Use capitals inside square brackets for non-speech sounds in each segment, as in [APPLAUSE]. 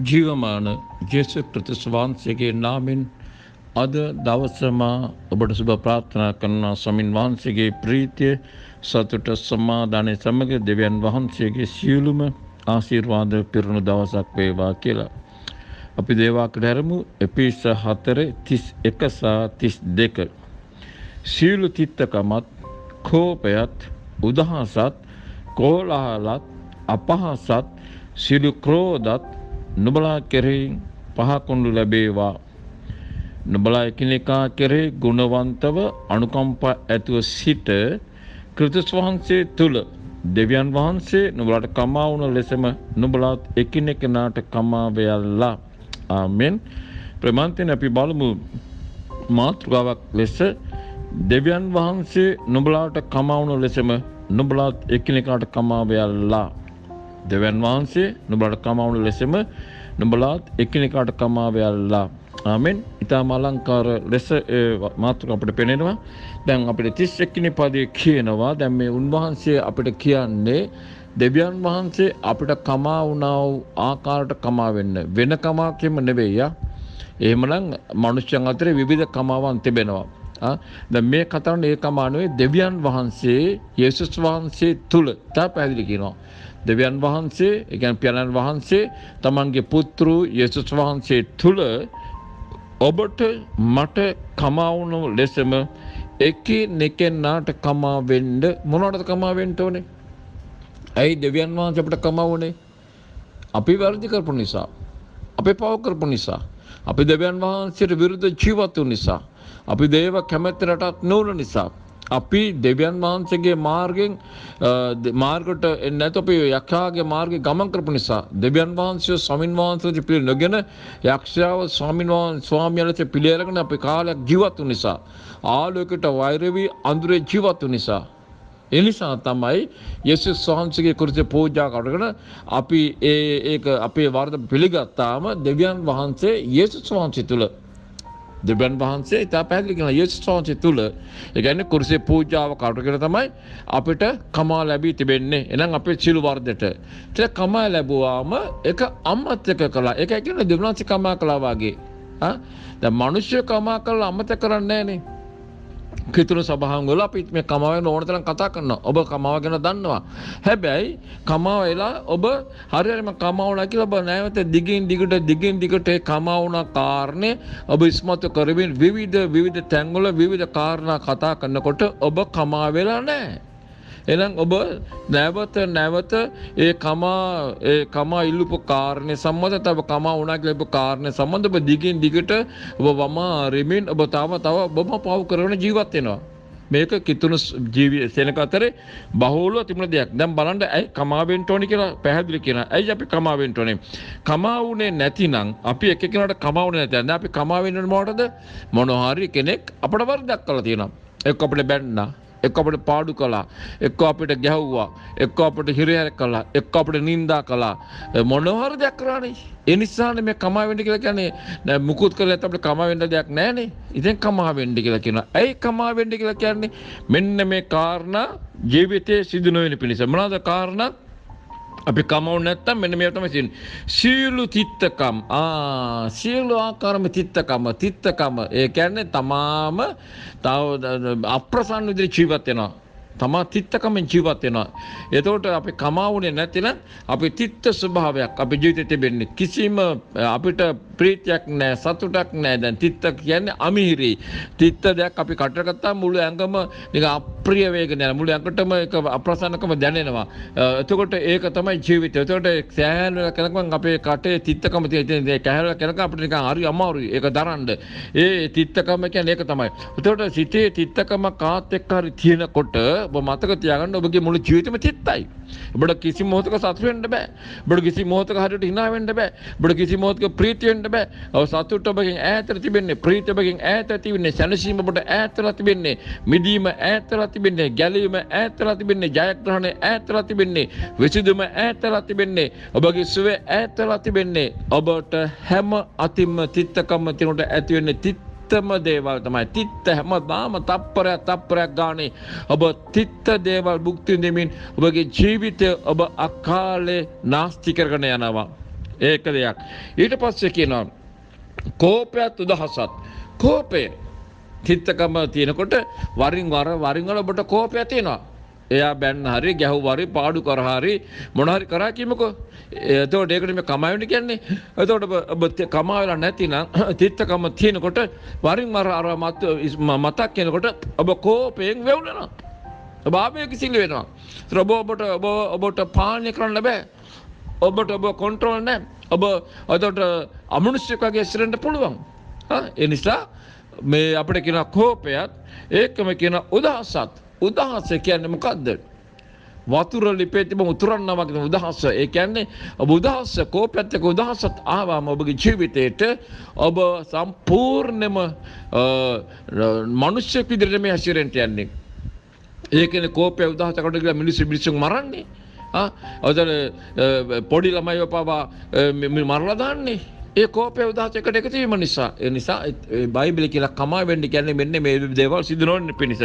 ජීවමාන ජෙසු ක්‍රතිස් වහන්සේගේ නාමෙන් අද දවසමා ඔබට සුභ ප්‍රාර්ථනා කරනවා ස්වාමින් වහන්සේගේ ප්‍රීතිය සතුට සමාදානය සමග දෙවියන් වහන්සේගේ සියලුම ආශිර්වාද පිරුණු දවසක් වේවා කියලා. අපි දේවාකට හැරමු එපිස හතර තිස් එකසා තිස් දෙක. සියලු තිත්තකමත් කෝපයත් උදහසත් කෝලාහලත් අපහසත් සිලු ක්‍රෝධත් නුබලා කෙරෙහින් පහකුණු ලැබේවා. නුබලා එකිනෙකා කෙරෙහි ගුණවන්තව අනුකම්පා ඇතුව සිට කෘතිස් වහන්සේ තුළ දෙවියන් වහන්සේ නුබලට කමා වුණ ලෙසම නුබලාත් එකිනෙකනාට කමාවයල්ලා ආමෙන්. ප්‍රමාන්තයෙන් අපි බලමු මාතෘකාවක් ලෙස දෙවියන් වහන්සේ නුබලාට කමාවුණු ලෙසම නුබලාත් එකිනෙකාට කමාවයල්ලා දෙවන් වහන්සේ නුබලට කමවුණු ලෙසම නුබලාත් එකිනෙකාට කමාවයල්ලා ආමෙන්. ඉතාම අලංකාර ලෙස මාතෘක අපට පෙනෙනවා. දැන් අපිට තිස් එක්කිනි පදය කියනවා. දැන් මේ උන්වහන්සේ අපිට කියන්නේ දෙවියන් වහන්සේ අපිට කමා වුණාව ආකාරයට කමා වෙන්න. වෙන කමාකෙම නෙවෙයි එහෙමනම් මනුෂ්‍යයන් අතරේ විවිධ කමාවන් තිබෙනවා. ද මේ කතරන ඒ කමානුවේ දෙවියන් වහන්සේ යේසුස් වහන්සේ තුළ තා පැදිලි කියනවා. දෙවියන් වහන්සේ එකන් පියණන් වහන්සේ තමන්ගේ පුත්රු යේසුස් වහන්සේ තුළ ඔබට මට කමාවුණු ලෙසම එක නෙකෙන්නාට කමා වෙන්ඩ මොනටද කමා වෙන්ට ඕනේ. ඇයි දෙවියන් වහන්ස අපට කමවුණේ අපි වැරදි කරපු නිසා. අපි පව කරපු නිසා. අපි දෙවියන් වහන්සේට විරුද්ධ ජීවත්තු නිසා. අපි දේව කැමැත්ත රටත් නෝන නිසා. අපි දෙවියන් වහන්සේගේ මාර්ගෙන් මාර්ගට එන්නැත අපි යක්ෂයාගේ මාර්ග ගමන් කරපු නිසා දෙවියන් වහන්සේ ස්වාමින් වහන්සේට පිළි නොගෙන යක්ෂයාව ස්වාමින් වහන්සේ ස්වාමියා ලෙස පිළිඅරගෙන අපි කාලයක් ජීවත් වූ නිසා ආලෝකයට වෛර වී අඳුරේ ජීවත් වූ නිසා. එනිසා තමයි යේසුස් වහන්සේගේ කුරුසේ පූජා කරගෙන අපි ඒ ඒක අපේ වරද පිළිගත්තාම දෙවියන් වහන්සේ යේසුස් වහන්සේ තුල දෙවියන් වහන්සේ ඉතා පැහැදිලි කරන යේසුස් වහන්සේ තුල ඒ කියන්නේ කුරුසේ පූජාව කරගෙන තමයි අපිට කමා ලැබී තිබෙන්නේ. එහෙනම් අපේ සිළු වර්ධයට. ඒක කමා ලැබුවාම ඒක අමතක කළා. ඒක කියන්නේ දෙවියන් වහන්සේ කමා කළා වගේ. ආ දැන් මිනිස්සු කමා කළා අමතක කරන්නේ නැහනේ. කිතුුණු සබහන් වල අපිත් මේ කමාවෙන් ඕන තරම් කතා කරනවා. ඔබ කමාව ගැන දන්නවා. හැබැයි කමාව වෙලා ඔබ හරියටම කමාවුණා කියලා ඔබ නැවත දිගින් දිගට දිගින් දිගට ඒ කමාවුණ කාරණේ ඔබ ඉස්මතු කරමින් විවිධ විවිධ තැන්වල විවිධ කාරණා කතා කරනකොට ඔබ කමා වෙලා නැහැ. එනම් ඔබ නැවත නැවත ඒ කමා ඒ කමා ඉල්ලපු කාරණය සම්බන්ධ තව කමා වුණා කියලා ඉල්ලපු කාරණය සම්බන්ධ ඔබ දිගින් දිගට ඔබ වමා රෙමින් ඔබ තව තව ඔබම පව කරගෙන ජීවත් වෙනවා. මේක කිතුුණු ජීවි සෙනක අතරේ බහුලව තිබුණ දෙයක්. දැන් බලන්න ඇයි කමාවෙන්ට ඕනි කියලා පැහැදිලි කියනවා. ඇයි අපි කමාවෙන්ට ඕනේ? කමා වුණේ නැතිනම් අපි එක එකනට කමා වුණේ නැත්නම් දැන් අපි කමා වෙන්න මොකටද? මොනවා හරි කෙනෙක් අපට වරදක් කළා තියෙනවා. එක්ක අපිට බැන්නා එක්ක අපිට පාඩු කළා. එක්ක අපිට ගැහුවා. එක්ක අපිට හිරහැර කළා. එක්ක අපිට නින්දා කළා. මොනවා හරි දෙයක් කරානේ. ඒ නිසානේ මේ කමා වෙන්න කියලා කියන්නේ. මුකුත් කරලා නැත්නම් අපිට කමා වෙන්න දෙයක් නැහනේ. ඉතින් කමා වෙන්න කියලා කියනවා. ඇයි කමා වෙන්න කියලා කියන්නේ? මෙන්න මේ කාරණා ජීවිතයේ සිදු නොවන පිණිස. මොනවාද කාරණා? අපි කමවුන් නැත්තම් මෙන්න මේ තමයි තියෙන්නේ. සීලු තිත්තකම්. ආ සීලු ආකාරම තිත්තකම තිත්තකම. ඒ කියන්නේ තමාම තව අප්‍රසන්න විදිහට ජීවත් වෙනවා. තමා තිත්තකමෙන් ජීවත් වෙනවා. එතකොට අපි කමාවුනේ නැතිනම් අපි තිත්ත ස්වභාවයක් අපේ ජීවිතේ තිබෙන්නේ. කිසිම අපිට ප්‍රීතියක් නැහැ, සතුටක් නැහැ. දැන් තිත්ත කියන්නේ අමිහිරි. තිත්ත දෙයක් අපි කටට ගත්තාම මුළු ඇඟම නිකන් අප්‍රිය වේගන යන මුළු ඇඟටම ඒක අප්‍රසන්නකම දැනෙනවා. එතකොට ඒක තමයි ජීවිතය. එතකොට සෑහෙන කෙනකම අපේ කටේ තිත්තකම තියෙන කැහැරලා කෙනක අපිට නිකන් හරි අමාරුයි. ඒක දරන්න. ඒ තිත්තකම කියන්නේ ඒක තමයි. එතකොට සිතේ තිත්තකම කාත් එක්ක හරි තියෙනකොට ඔබ මතක තියාගන්න ඔබගේ මුළු ජීවිතෙම තිත්තයි. ඔබට කිසි මොහොතක සතුට වෙන්න බෑ. ඔබට කිසි මොහොතක හරියට hina වෙන්න බෑ. ඔබට කිසි මොහොතක ප්‍රීතිය වෙන්න බෑ. ඔව් සතුට ඔබගෙන් ඈතට තිබෙන්නේ, ප්‍රීතිය ඔබගෙන් ඈතට තිබෙන්නේ, සැනසීම ඔබට ඈතට තිබෙන්නේ, මිදීම ඈතට තිබෙන්නේ, ගැලීම ඈතට තිබෙන්නේ, ජයග්‍රහණය ඈතට තිබෙන්නේ, විසඳුම ඈතට තිබෙන්නේ, ඔබගේ සුවය ඈතට තිබෙන්නේ. ඔබට හැම අතින්ම තිත්තකම තිනුට ඇති වෙන්නේ තිත් තිත්තම දේවල් තමයි තිත්ත හැමදාම තප්පරයක් තප්පරයක් ගානේ ඔබ තිත්ත දේවල් භුක්ති විඳින්මින් ඔබගේ ජීවිතය ඔබ අකාලේ නාස්ති කරගෙන යනවා ඒක දෙයක්. ඊට පස්සේ කියනවා කෝපයත් උදහසත්. කෝපය තිත්තකම තියෙනකොට වරින් වර වරින් වල ඔබට කෝපයක් තියෙනවා. එයා බැන්න හරි ගැහුව හරි පාඩු කර හරි මොන හරි කරා කියමුකෝ. එතකොට ඒකට මේ කමා වෙන්න කියන්නේ. එතකොට ඔබ කමා වෙලා නැතිනම් [CLEARS THROAT] තිත්තකම තියෙනකොට වරින් වර අර මතක් කියනකොට ඔබ කෝපයෙන් වෙවුලනවා. ඔබ ආවේග සිල් වෙනවා. ඔබ ඔබට ඔබ ඔබට පාලනය කරන්න බෑ. ඔබට ඔබ කොන්ට්‍රෝල් නැහැ. ඔබ එතකොට අමනුෂ්‍යෙක් වගේ ඉස්සරෙන්න පුළුවන්. ඒ නිසා මේ අපිට කියන කෝපයත් ඒකම කියන උදහසත් උදහස කියන්නේ මොකද්ද? වතුර ලිපේ තිබෙන උතුරන්න වගේ උදහස. ඒ කියන්නේ ඔබ උදහස කෝපයත් එක්ක උදහසත් ආවම ඔබගේ ජීවිතේට ඔබ සම්පූර්ණයෙන්ම මිනිස්සෙක් විදිහට මේ හැසිරෙන්න යන්නේ. ඒ කියන්නේ කෝපය උදහසකට ගිහලා මිනිස්සු මිනිස්සුන් මරන්නේ. ඔතන පොඩි ළමයිව පවා මරලා දාන්නේ. ඒ කෝපය උදහසකට එකතු වීම නිසා. ඒ නිසා බයිබලෙ කියලා කමා වෙන්න කියන්නේ මෙන්න මේ දේවල් සිදු නොවන්න පිණිස.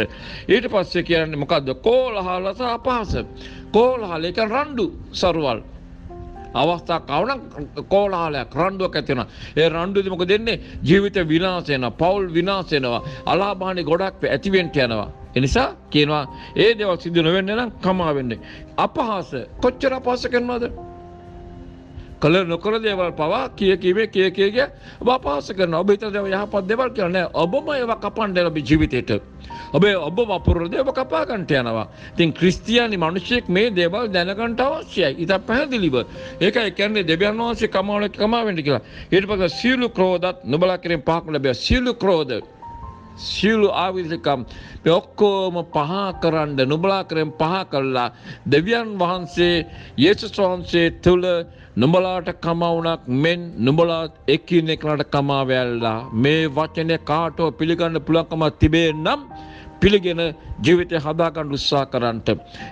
ඊට පස්සේ කියන්නේ මොකද්ද? කෝලහල සහ අපහාස. කෝලහල ඒ කියන්නේ රණ්ඩු සරුවල්. අවස්ථා කවනම් කෝලාහලයක් රණ්ඩුවක් ඇති වෙනවා. ඒ රණ්ඩුවේදී මොකද වෙන්නේ? ජීවිත විනාශ වෙනවා, පෞල් විනාශ වෙනවා, අලාභානි ගොඩක් ඇති වෙන්න යනවා. එනිසා කියනවා ඒ දේවල් සිදු නොවෙන්න නම් කමා වෙන්නේ. අපහාස කොච්චර අපහාස කරනවද? කල නොකර දේවල් පවා කිය කීවේ කිය කිය කිය ඔබ අපහාස කරනවා. ඔබ හිතන දේවල් යහපත් දේවල් කියලා නෑ. ඔබම ඒවා කපන්න ඔබ ජීවිතේට. ඔබ ඔබ වපුරන දේ ඔබ කපා ගන්නට යනවා. ඉතින් ක්‍රිස්තියානි මිනිසෙක් මේ දේවල් දැනගන්න අවශ්‍යයි. ඊට පැහැදිලිව. ඒකයි කියන්නේ දෙවියන් වහන්සේ කමාවල කමා වෙන්න කියලා. ඊට පස්සේ සීලු ක්‍රෝධත් නුඹලා කෙරෙන් පහක් ලැබෙයි. සීලු ක්‍රෝධ සියලු ආවිධකම් මේ ඔක්කොම පහ කරන්න නුඹලා කරෙන් පහ කළා. දෙවියන් වහන්සේ යේසුස් වහන්සේ තුල නුඹලාට කමවුණක් මෙන් නුඹලා එකිනෙකාට කමා වැල්ලා. මේ වචනේ කාටෝ පිළිගන්න පුළුවන්කම තිබේ නම් පිළිගෙන ජීවිතය හදාගන්න උත්සාහ කරන්නට.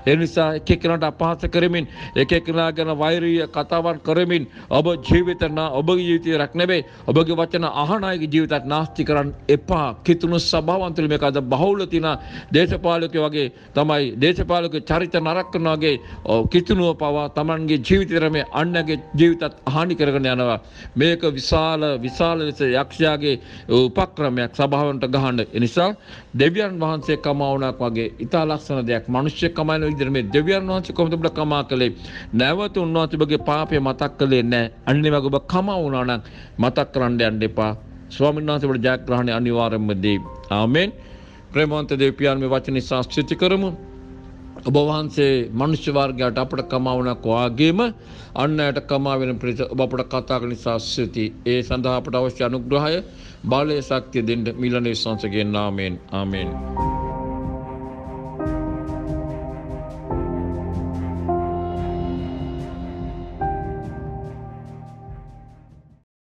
ඒ නිසා එක එක්කෙනාට අපහාස කරමින් එක එක්කෙනා ගැන වෛරීය කතාවන් කරමින් ඔබ ජීවිත ඔබගේ ජීවිතය රැක් නෙවෙයි ඔබගේ වචන අහන අයගේ ජීවිතත් නාස්ති කරන්න එපා. කිතුණු ස්වභාවයන් තුළ මේක අද බහුල තියෙන දේශපාලකයෝ වගේ තමයි දේශපාලක චරිත නරක කරන වගේ කිතුණුව පවා Tamanගේ ජීවිතේට මේ අන්නගේ ජීවිතත් හානි කරගෙන යනවා. මේක විශාල විශාල ලෙස යක්ෂයාගේ උපක්‍රමයක් සභාවන්ට ගහන්න. ඒ නිසා දෙවියන් වහන්සේ කමාවුණක් වගේ. ඉතා ලස්සන දෙයක්. මනුෂ්‍ය කමයන විදිහට මේ දෙවියන් වහන්සේ කොහොමද ඔබට කමා කළේ? නැවත උන්වහන්සේ ඔබගේ පාපය මතක් කළේ නැහැ. අන්න ඒ වගේ ඔබ කමා වුණා නම් මතක් කරන්න යන්න එපා. ස්වාමීන් වහන්සේ ඔබට ජයග්‍රහණය අනිවාර්යයෙන්ම දෙයි. ආමෙන්. ප්‍රේමවන්ත දෙවියන් මේ වචනේ සාස්ත්‍රිත කරමු. ඔබ වහන්සේ මනුෂ්‍ය වර්ගයට අපට කමාවනක් වාගේම අන්න අයට කමා වෙන ප්‍රිත ඔබ අපට කතා කරන නිසා ස්තුති. ඒ සඳහා අපට අවශ්‍ය අනුග්‍රහය බලය ශක්තිය දෙන්න මිලන විශ්වාසයෙන් නාමයෙන්. ආමෙන්.